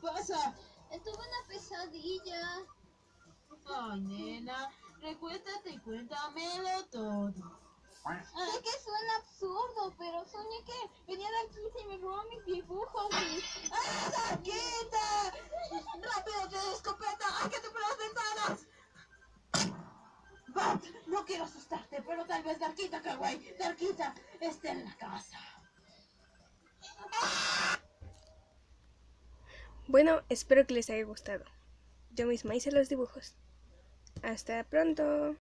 pasa? Tuve una pesadilla. Ay, nena, recuéstate y cuéntamelo todo. Sé que suena absurdo, pero soñé que venía de aquí y me robó mis dibujos y... ¡Ah, Darquita! ¡Rápido, te escopeta! ¡Hay que por las ventanas! Bat, no quiero asustarte, pero tal vez Darquita Kawaii, Darquita, esté en la casa. Bueno, espero que les haya gustado. Yo misma hice los dibujos. Hasta pronto.